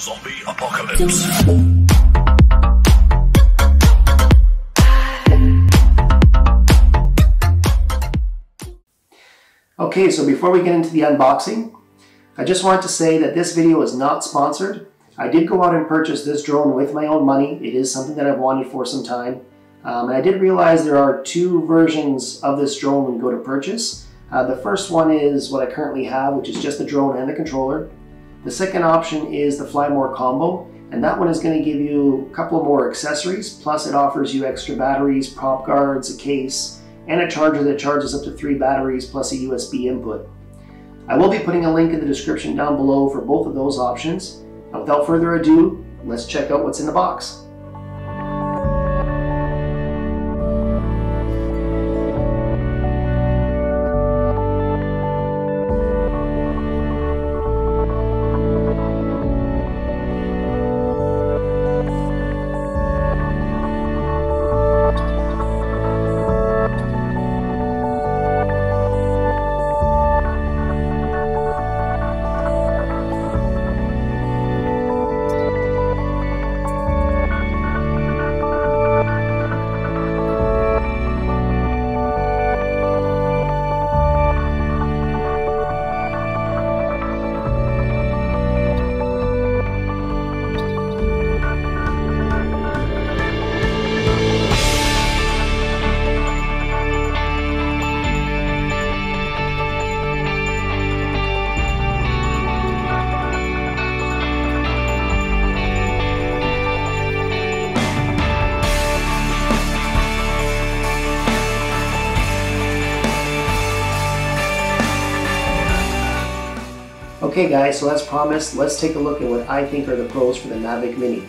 Zombie Apocalypse. Okay, so before we get into the unboxing, I just want to say that this video is not sponsored. I did go out and purchase this drone with my own money. It is something that I've wanted for some time. Um, and I did realize there are two versions of this drone when you go to purchase. Uh, the first one is what I currently have, which is just the drone and the controller. The second option is the Fly More combo, and that one is going to give you a couple more accessories, plus it offers you extra batteries, prop guards, a case, and a charger that charges up to three batteries plus a USB input. I will be putting a link in the description down below for both of those options. Now without further ado, let's check out what's in the box. Okay guys, so as promised, let's take a look at what I think are the pros for the Mavic Mini.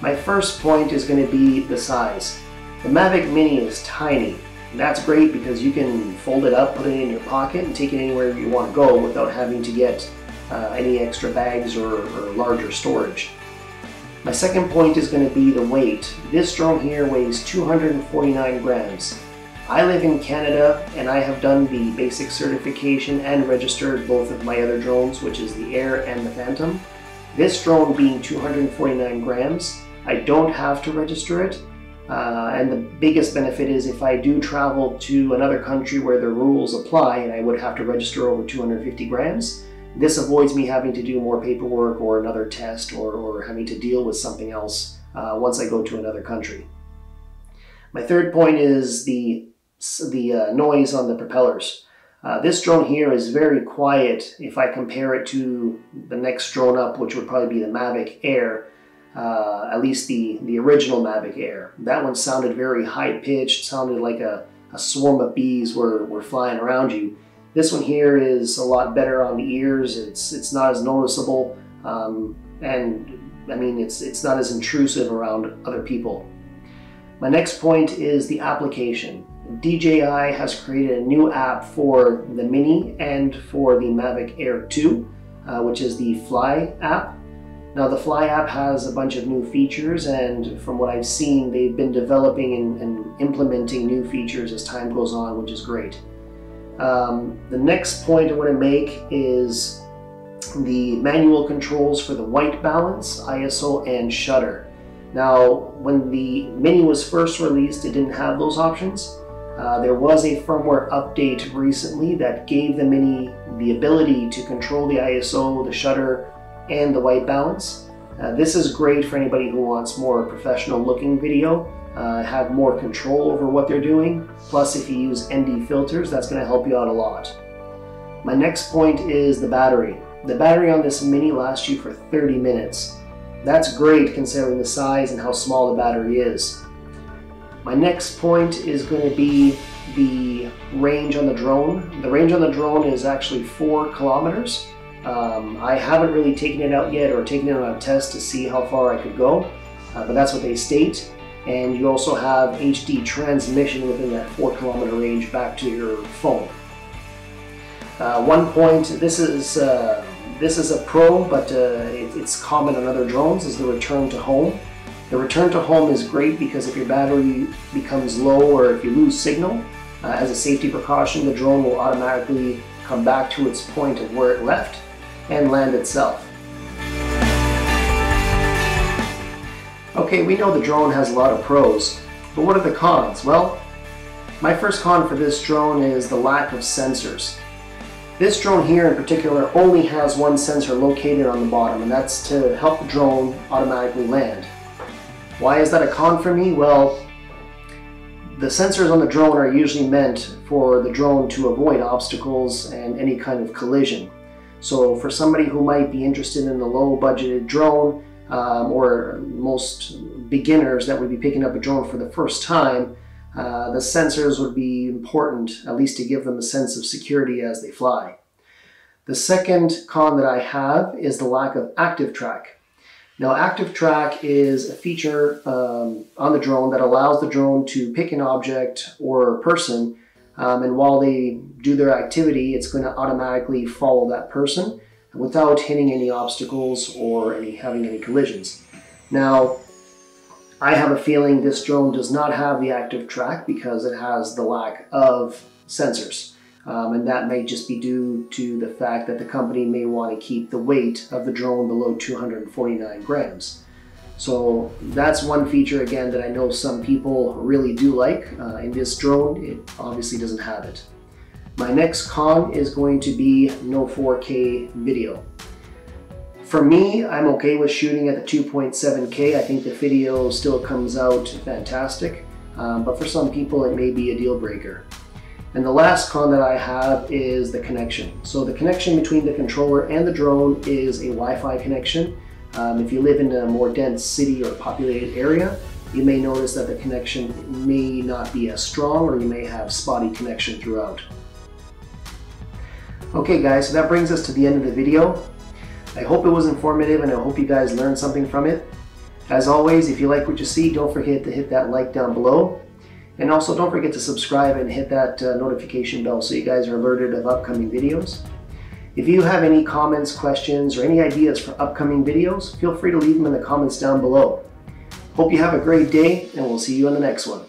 My first point is going to be the size. The Mavic Mini is tiny. That's great because you can fold it up, put it in your pocket, and take it anywhere you want to go without having to get uh, any extra bags or, or larger storage. My second point is going to be the weight. This drone here weighs 249 grams. I live in Canada and I have done the basic certification and registered both of my other drones, which is the Air and the Phantom. This drone being 249 grams, I don't have to register it. Uh, and the biggest benefit is if I do travel to another country where the rules apply and I would have to register over 250 grams, this avoids me having to do more paperwork or another test or, or having to deal with something else uh, once I go to another country. My third point is the the uh, noise on the propellers. Uh, this drone here is very quiet if I compare it to the next drone up, which would probably be the Mavic Air, uh, at least the, the original Mavic Air. That one sounded very high pitched, sounded like a, a swarm of bees were, were flying around you. This one here is a lot better on the ears, it's, it's not as noticeable, um, and I mean, it's, it's not as intrusive around other people. My next point is the application. DJI has created a new app for the Mini and for the Mavic Air 2, uh, which is the Fly app. Now the Fly app has a bunch of new features and from what I've seen, they've been developing and, and implementing new features as time goes on, which is great. Um, the next point I want to make is the manual controls for the white balance, ISO, and shutter. Now, when the Mini was first released, it didn't have those options. Uh, there was a firmware update recently that gave the Mini the ability to control the ISO, the shutter, and the white balance. Uh, this is great for anybody who wants more professional looking video, uh, have more control over what they're doing. Plus, if you use ND filters, that's going to help you out a lot. My next point is the battery. The battery on this Mini lasts you for 30 minutes. That's great considering the size and how small the battery is. My next point is going to be the range on the drone. The range on the drone is actually four kilometers. Um, I haven't really taken it out yet or taken it on a test to see how far I could go, uh, but that's what they state. And you also have HD transmission within that four kilometer range back to your phone. Uh, one point, this is uh, this is a pro, but uh, it, it's common on other drones, is the return to home. The return to home is great because if your battery becomes low or if you lose signal, uh, as a safety precaution, the drone will automatically come back to its point of where it left and land itself. Okay, we know the drone has a lot of pros, but what are the cons? Well, my first con for this drone is the lack of sensors. This drone here in particular only has one sensor located on the bottom and that's to help the drone automatically land. Why is that a con for me? Well, the sensors on the drone are usually meant for the drone to avoid obstacles and any kind of collision. So for somebody who might be interested in a low budgeted drone um, or most beginners that would be picking up a drone for the first time, uh, the sensors would be important, at least to give them a sense of security as they fly. The second con that I have is the lack of active track. Now active track is a feature um, on the drone that allows the drone to pick an object or person um, and while they do their activity it's going to automatically follow that person without hitting any obstacles or any having any collisions. Now I have a feeling this drone does not have the active track because it has the lack of sensors. Um, and that may just be due to the fact that the company may want to keep the weight of the drone below 249 grams. So that's one feature again that I know some people really do like. Uh, in this drone, it obviously doesn't have it. My next con is going to be no 4K video. For me, I'm okay with shooting at the 2.7K. I think the video still comes out fantastic, um, but for some people it may be a deal breaker. And the last con that I have is the connection. So the connection between the controller and the drone is a Wi-Fi connection. Um, if you live in a more dense city or populated area, you may notice that the connection may not be as strong or you may have spotty connection throughout. Okay guys, so that brings us to the end of the video. I hope it was informative and I hope you guys learned something from it. As always, if you like what you see, don't forget to hit that like down below. And also don't forget to subscribe and hit that uh, notification bell so you guys are alerted of upcoming videos. If you have any comments, questions, or any ideas for upcoming videos, feel free to leave them in the comments down below. Hope you have a great day, and we'll see you in the next one.